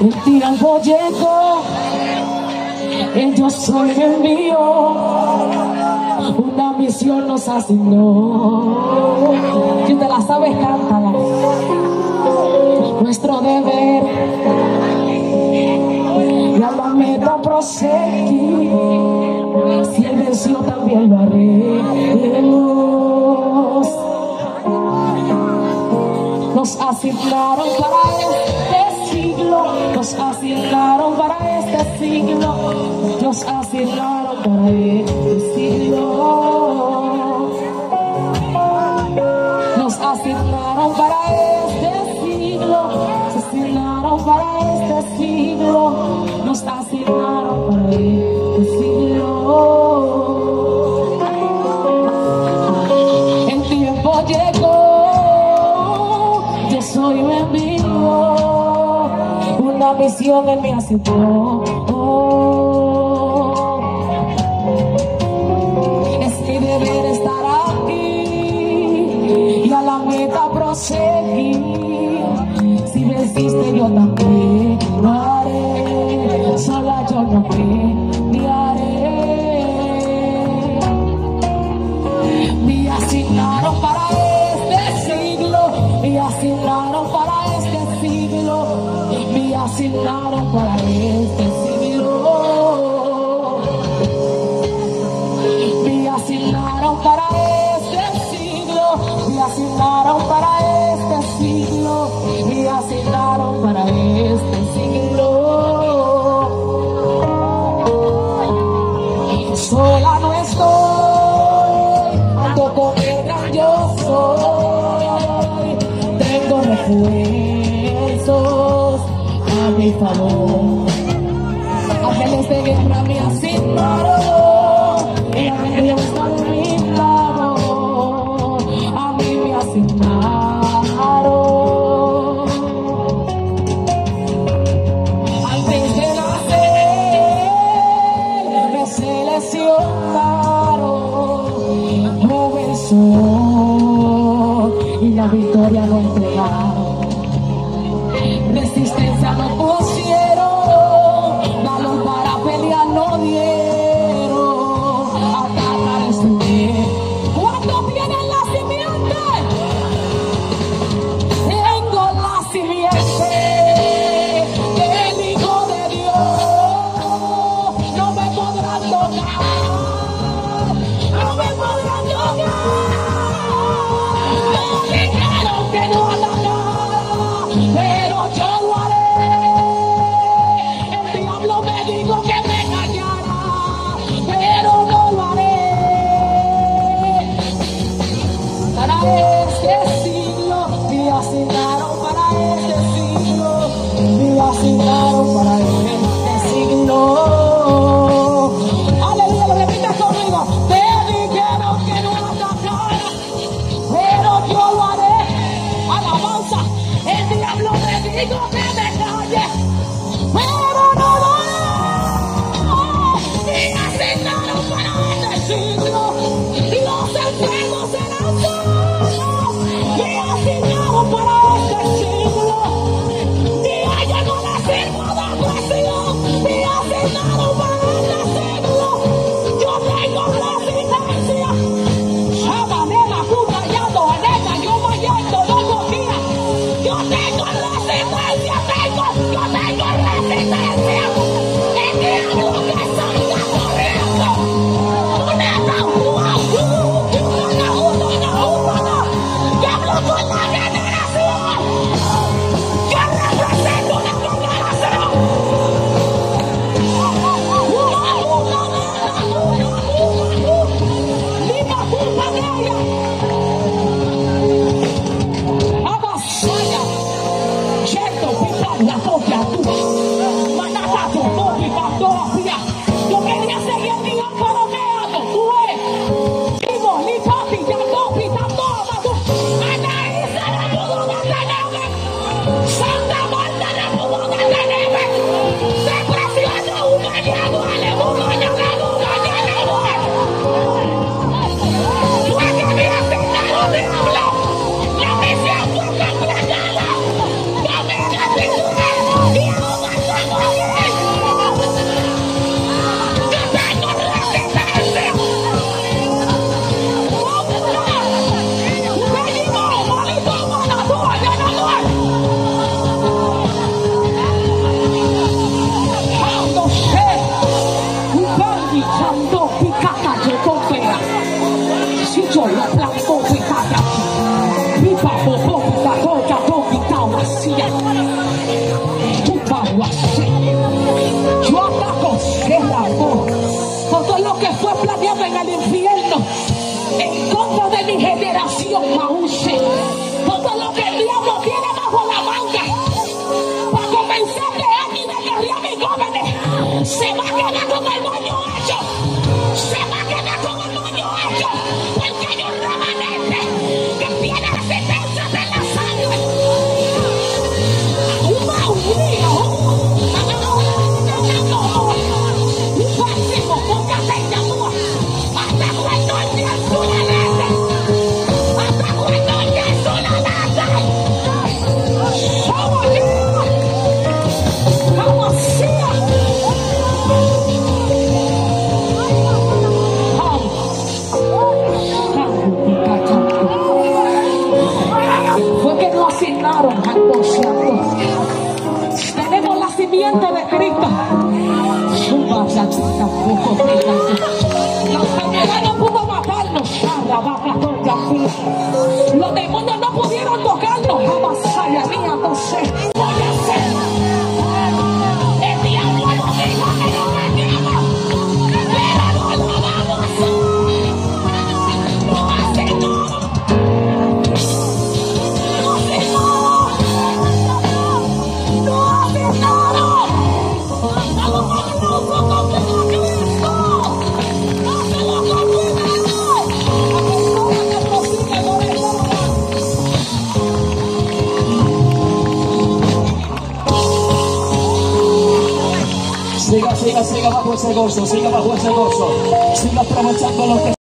El tiempo llegó, yo soy el mío. Una misión nos asignó. Si te la sabes, cántala. Nuestro deber y a la meta proseguir. Si él venció, también lo haremos. Nos asignaron para nos asignaron para este siglo, nos asignaron para este siglo. Nos asignaron para este siglo, nos para este siglo, nos asignaron para este siglo. Misión en me aceptó. Es mi deber estar aquí y a la meta proseguir. Si venciste yo también lo haré, sola yo no haré. Asignaron para este siglo. Me asignaron para este siglo. Me asignaron para favor. Y a mí Dios está a mi lado. A mí me. Antes de nacer me seleccionaron. Y la victoria no entregaron Me asignaron para este siglo, Me asignaron para Tenemos la simiente de Cristo. siga bajo ese gozo, siga bajo ese gozo, siga aprovechando lo que